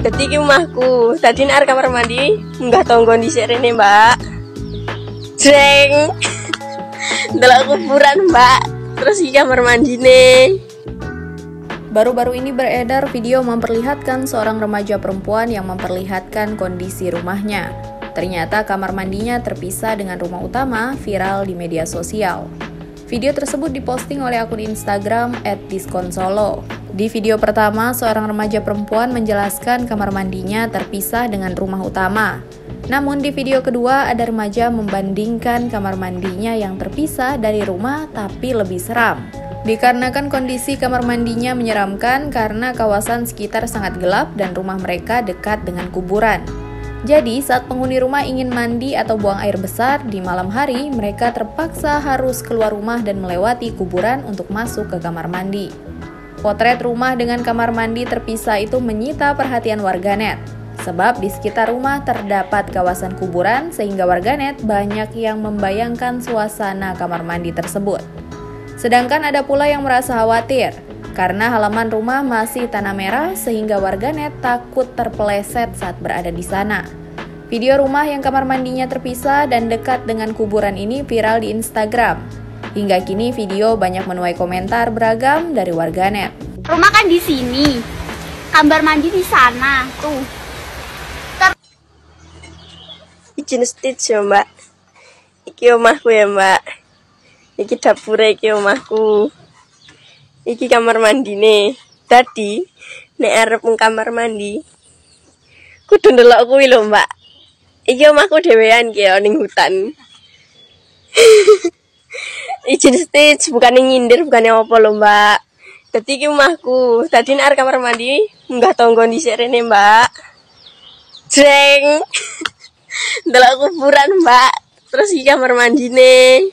Dadi iki omahku. Dadi nek kamar mandi munggah tangga dhisik rene, Mbak. Jeng. Delok kuburan, Mbak. Terus iki kamar mandine. Baru-baru ini beredar video memperlihatkan seorang remaja perempuan yang memperlihatkan kondisi rumahnya. Ternyata kamar mandinya terpisah dengan rumah utama viral di media sosial. Video tersebut diposting oleh akun Instagram @diskonsolo. Di video pertama, seorang remaja perempuan menjelaskan kamar mandinya terpisah dengan rumah utama. Namun di video kedua ada remaja membandingkan kamar mandinya yang terpisah dari rumah tapi lebih seram. Dikarenakan kondisi kamar mandinya menyeramkan karena kawasan sekitar sangat gelap dan rumah mereka dekat dengan kuburan. Jadi, saat penghuni rumah ingin mandi atau buang air besar di malam hari, mereka terpaksa harus keluar rumah dan melewati kuburan untuk masuk ke kamar mandi. Potret rumah dengan kamar mandi terpisah itu menyita perhatian warganet. Sebab di sekitar rumah terdapat kawasan kuburan sehingga warganet banyak yang membayangkan suasana kamar mandi tersebut. Sedangkan ada pula yang merasa khawatir karena halaman rumah masih tanah merah sehingga warganet takut terpeleset saat berada di sana. Video rumah yang kamar mandinya terpisah dan dekat dengan kuburan ini viral di Instagram. Hingga kini video banyak menuai komentar beragam dari warganet. Rumah kan di sini, kamar mandi di sana, tuh. Ter Izin stage ya, Mbak. Iki omahku ya, Mbak. Iki dapur iki omahku. Iki kamar mandine. Dadi nek arep nang kamar mandi kudu ndelok kuwi lho, Mbak. Iki omahku dhewean ki ya ning hutan. Izin stage bukan nyindir bukan apa lho, Mbak. Dadi iki omahku. Dadi nek arep kamar mandi munggah tangga dhisik rene, Mbak. Jeng. Ndelok kuburan, Mbak. Terus iki kamar mandine.